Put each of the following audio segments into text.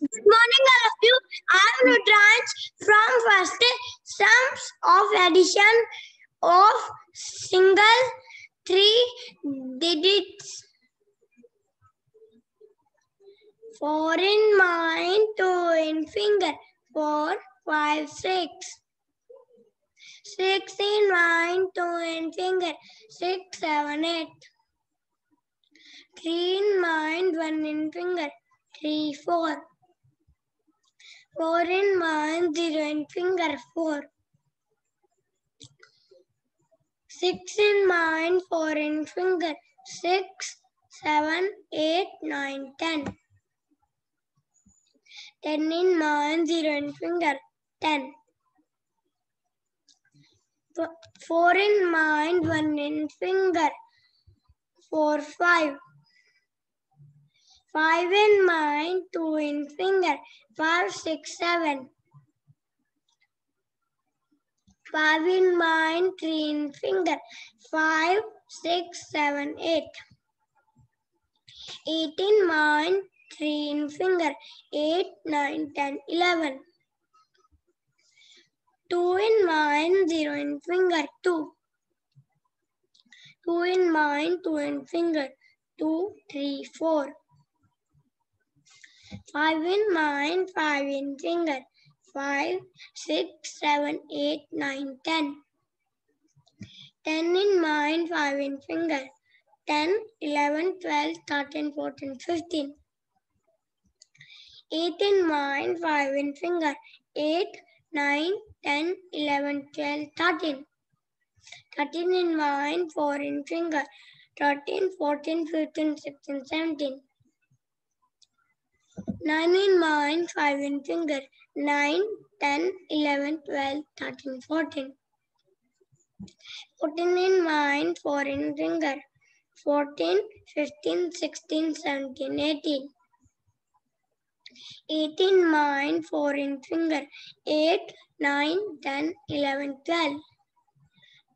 Good morning, all of you. I am Rudrans from first sums of addition of single three digits. Four in mind, two in finger. Four, five, six. Six in mind, two in finger. Six, seven, eight. Three in mind, one in finger. Three, four. Four in mind, zero in finger, four. Six in mind, four in finger, six, seven, eight, nine, ten. Ten in mind, zero in finger, ten. Four in mind, one in finger, four, five. Five in mind, two in finger, five, six, seven. Five in mind, three in finger, five, six, seven, eight. Eight in mind, three in finger, eight, nine, ten, eleven. Two in mind, zero in finger, two. Two in mind, two in finger, two, three, four. Five in mind, five in finger. Five, six, seven, eight, nine, ten. Ten in mind, five in finger. Ten, eleven, twelve, thirteen, fourteen, fifteen. Eight in mind, five in finger. Eight, nine, ten, eleven, twelve, thirteen. Thirteen in mind, four in finger. Thirteen, fourteen, fifteen, sixteen, seventeen. Nine in mind, five in finger. Nine, ten, eleven, twelve, thirteen, fourteen. 14 Fourteen in mind, four in finger. Fourteen, fifteen, sixteen, seventeen, eighteen. Eight in mind, four in finger. Eight, nine, ten, eleven, twelve.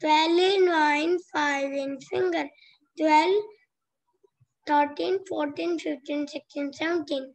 Twelve in mind, five in finger. Twelve, thirteen, fourteen, fifteen, sixteen, seventeen.